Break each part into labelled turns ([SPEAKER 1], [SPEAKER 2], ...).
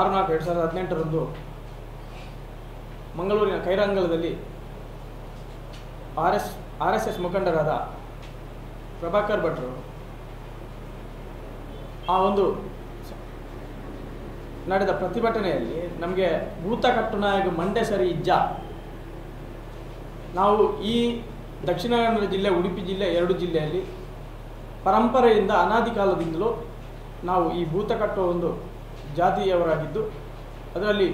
[SPEAKER 1] ಆರು ನಾಲ್ಕು ಎರಡು ಸಾವಿರದ ಹದಿನೆಂಟರಂದು ಮಂಗಳೂರಿನ ಕೈರಂಗಲದಲ್ಲಿ R S R S S ಮುಖಂಡರಾದ ಪ್ರಭಾಕರ್ ಭಟ್ರು ಆ ಒಂದು ನಡೆದ ಪ್ರತಿಭಟನೆಯಲ್ಲಿ ನಮಗೆ ಭೂತ ಕಟ್ಟು ನಾಯಕ ಮಂಡ್ಯ ಸರಿ ಇಜ್ಜ. ನಾವು ಈ ದಕ್ಷಿಣ ಕನ್ನಡ ಜಿಲ್ಲೆ, ಉಡುಪಿ ಜಿಲ್ಲೆ ಎರಡು ಜಿಲ್ಲೆಯಲ್ಲಿ ಪರಂಪರೆಯಿಂದ ಅನಾದಿ ಕಾಲದಿಂದಲೂ ನಾವು ಈ ಭೂತ ಕಟ್ಟುವ ಒಂದು ಜಾತಿಯವರಾಗಿದ್ದು, ಅದರಲ್ಲಿ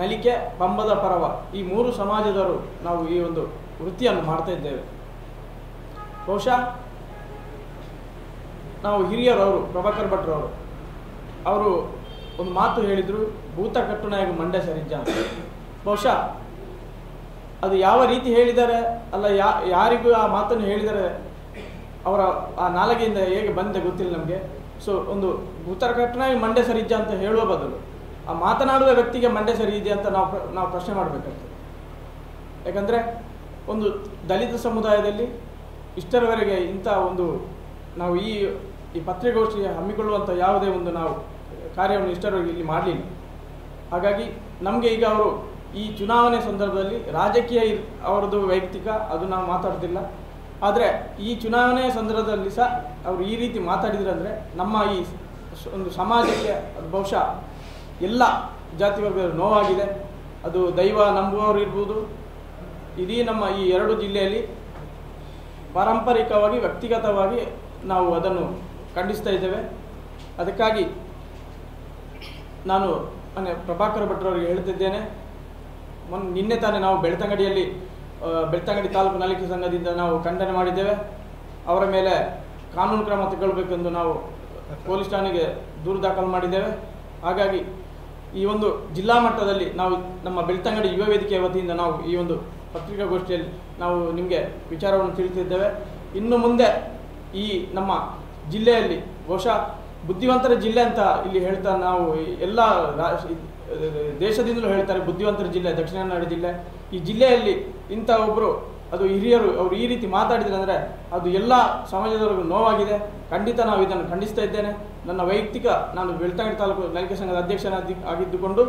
[SPEAKER 1] ನಲಿಕೆ ಪಂಬದ ಪರವ ಈ ಮೂರು ಸಮಾಜದವರು ನಾವು ಈ ಒಂದು ವೃತ್ತಿಯನ್ನು ಮಾಡ್ತಾ ಇದ್ದೇವೆ. ಬಹುಶಃ ನಾವು ಹಿರಿಯರವರು, ಪ್ರಭಾಕರ್ ಭಟ್ರವರು ಅವರು ಒಂದು ಮಾತು ಹೇಳಿದರು, ಭೂತ ಕಟ್ಟುನಾಯಕ ಮಂಡ್ಯ ಸರಿಜ್ಜ ಬಹುಶಃ ಅದು ಯಾವ ರೀತಿ ಹೇಳಿದ್ದಾರೆ, ಅಲ್ಲ ಯಾರಿಗೂ ಆ ಮಾತನ್ನು ಹೇಳಿದರೆ ಅವರ ಆ ನಾಲಗೆಯಿಂದ ಹೇಗೆ ಬಂದೆ ಗೊತ್ತಿಲ್ಲ ನಮಗೆ. ಸೊ ಒಂದು ಭೂತರ ಕಟ್ಟನಾಗಿ ಮಂಡ್ಯ ಸರಿಜ್ಜ ಅಂತ ಹೇಳುವ ಬದಲು ಆ ಮಾತನಾಡುವ ವ್ಯಕ್ತಿಗೆ ಮಂಡ್ಯ ಸರಿ ಇದೆ ಅಂತ ನಾವು ನಾವು ಪ್ರಶ್ನೆ ಮಾಡಬೇಕಾಗ್ತದೆ. ಯಾಕಂದರೆ ಒಂದು ದಲಿತ ಸಮುದಾಯದಲ್ಲಿ ಇಷ್ಟರವರೆಗೆ ಇಂಥ ಒಂದು ನಾವು ಈ ಈ ಪತ್ರಿಕಾಗೋಷ್ಠಿ ಹಮ್ಮಿಕೊಳ್ಳುವಂಥ ಯಾವುದೇ ಒಂದು ನಾವು ಕಾರ್ಯವನ್ನು ಇಷ್ಟರವರೆಗೆ ಇಲ್ಲಿ ಮಾಡಲಿಲ್ಲ. ಹಾಗಾಗಿ ನಮಗೆ ಈಗ ಅವರು ಈ ಚುನಾವಣೆ ಸಂದರ್ಭದಲ್ಲಿ ರಾಜಕೀಯ ಅವರದು ವೈಯಕ್ತಿಕ ಅದು ನಾವು ಮಾತಾಡ್ತಿಲ್ಲ ಆದರೆ ಈ ಚುನಾವಣೆ ಸಂದರ್ಭದಲ್ಲಿ ಸಹ ಅವರು ಈ ರೀತಿ ಮಾತಾಡಿದ್ರು ಅಂದರೆ ನಮ್ಮ ಈ ಒಂದು ಸಮಾಜಕ್ಕೆ ಅದು ಬಹುಶಃ ಎಲ್ಲ ಜಾತಿ ವರ್ಗದ ನೋವಾಗಿದೆ. ಅದು ದೈವ ನಂಬುವವರು ಇರ್ಬೋದು. ಇಡೀ ನಮ್ಮ ಈ ಎರಡು ಜಿಲ್ಲೆಯಲ್ಲಿ ಪಾರಂಪರಿಕವಾಗಿ, ವ್ಯಕ್ತಿಗತವಾಗಿ ನಾವು ಅದನ್ನು ಖಂಡಿಸ್ತಾ ಇದ್ದೇವೆ. ಅದಕ್ಕಾಗಿ ನಾನು ಮನೆ ಪ್ರಭಾಕರ್ ಭಟ್ರವರಿಗೆ ಹೇಳ್ತಿದ್ದೇನೆ. ಮೊನ್ನೆ ನಿನ್ನೆ ತಾನೇ ನಾವು ಬೆಳ್ತಂಗಡಿಯಲ್ಲಿ ಬೆಳ್ತಂಗಡಿ ತಾಲೂಕು ನಾಲಿಕೆ ಸಂಘದಿಂದ ನಾವು ಖಂಡನೆ ಮಾಡಿದ್ದೇವೆ. ಅವರ ಮೇಲೆ ಕಾನೂನು ಕ್ರಮ ತಗೊಳ್ಬೇಕೆಂದು ನಾವು ಪೊಲೀಸ್ ಠಾಣೆಗೆ ದೂರು ದಾಖಲು ಮಾಡಿದ್ದೇವೆ. ಹಾಗಾಗಿ ಈ ಒಂದು ಜಿಲ್ಲಾ ಮಟ್ಟದಲ್ಲಿ ನಾವು ನಮ್ಮ ಬೆಳ್ತಂಗಡಿ ಯುವ ವೇದಿಕೆಯ ವತಿಯಿಂದ ನಾವು ಈ ಒಂದು ಪತ್ರಿಕಾಗೋಷ್ಠಿಯಲ್ಲಿ ನಾವು ನಿಮಗೆ ವಿಚಾರವನ್ನು ತಿಳಿಸಿದ್ದೇವೆ. ಇನ್ನು ಮುಂದೆ ಈ ನಮ್ಮ ಜಿಲ್ಲೆಯಲ್ಲಿ ಬಹುಶಃ ಬುದ್ಧಿವಂತರ ಜಿಲ್ಲೆ ಅಂತ ಇಲ್ಲಿ ಹೇಳ್ತಾ ನಾವು ಎಲ್ಲ ದೇಶದಿಂದಲೂ ಹೇಳ್ತಾರೆ ಬುದ್ಧಿವಂತರ ಜಿಲ್ಲೆ ದಕ್ಷಿಣ ಕನ್ನಡ ಜಿಲ್ಲೆ. ಈ ಜಿಲ್ಲೆಯಲ್ಲಿ ಇಂಥ ಒಬ್ಬರು ಅದು ಹಿರಿಯರು, ಅವರು ಈ ರೀತಿ ಮಾತಾಡಿದ್ರೆ ಅಂದರೆ ಅದು ಎಲ್ಲ ಸಮಾಜದವರೆಗೂ ನೋವಾಗಿದೆ. ಖಂಡಿತ ನಾವು ಇದನ್ನು ಖಂಡಿಸ್ತಾ ಇದ್ದೇನೆ. ನನ್ನ ವೈಯಕ್ತಿಕ, ನಾನು ಬೆಳ್ತಂಗಡಿ ತಾಲೂಕು ನಾಯಕ ಸಂಘದ ಅಧ್ಯಕ್ಷನಾಗಿ, ಆಗಿದ್ದುಕೊಂಡು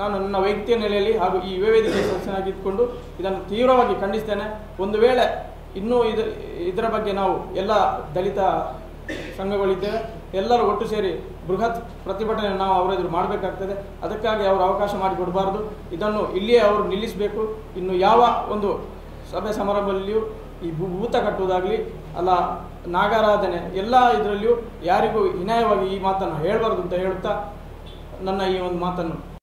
[SPEAKER 1] ನಾನು ನನ್ನ ವೈಯಕ್ತಿಕ ನೆಲೆಯಲ್ಲಿ ಹಾಗೂ ಈ ವೇದಿಕೆ ಸದಸ್ಯನಾಗಿದ್ದುಕೊಂಡು ಇದನ್ನು ತೀವ್ರವಾಗಿ ಖಂಡಿಸ್ತೇನೆ. ಒಂದು ವೇಳೆ ಇನ್ನೂ ಇದು ಇದರ ಬಗ್ಗೆ ನಾವು ಎಲ್ಲ ದಲಿತ ಸಂಘಗಳಿದ್ದೇವೆ ಎಲ್ಲರೂ ಒಟ್ಟು ಸೇರಿ ಬೃಹತ್ ಪ್ರತಿಭಟನೆ ನಾವು ಅವರ ಎದುರು ಮಾಡಬೇಕಾಗ್ತದೆ. ಅದಕ್ಕಾಗಿ ಅವರು ಅವಕಾಶ ಮಾಡಿಕೊಡಬಾರ್ದು ಇದನ್ನು ಇಲ್ಲಿಯೇ ಅವರು ನಿಲ್ಲಿಸಬೇಕು. ಇನ್ನು ಯಾವ ಒಂದು ಸಭೆ ಸಮಾರಂಭದಲ್ಲಿಯೂ ಈ ಭೂತ ಕಟ್ಟುವುದಾಗಲಿ, ಅಲ್ಲ ನಾಗಾರಾಧನೆ ಎಲ್ಲ ಇದರಲ್ಲಿಯೂ ಯಾರಿಗೂ ಹಿನಾಯವಾಗಿ ಈ ಮಾತನ್ನು ಹೇಳಬಾರ್ದು ಅಂತ ಹೇಳುತ್ತಾ ನನ್ನ ಈ ಒಂದು ಮಾತನ್ನು